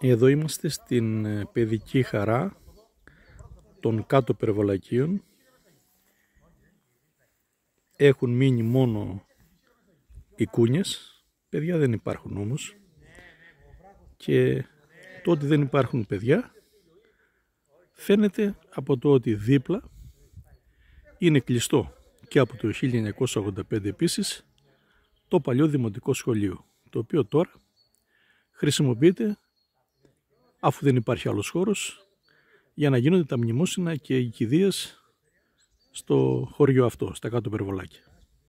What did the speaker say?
Εδώ είμαστε στην ε, παιδική χαρά των κάτω περιβολακίων. Έχουν μείνει μόνο οι κούνιες. Παιδιά δεν υπάρχουν όμως. Και το ότι δεν υπάρχουν παιδιά φαίνεται από το ότι δίπλα είναι κλειστό και από το 1985 επίσης το παλιό δημοτικό σχολείο το οποίο τώρα χρησιμοποιείται αφού δεν υπάρχει άλλος χώρος για να γίνονται τα μνημόσυνα και οι κηδείες στο χωριό αυτό, στα κάτω Περβολάκια.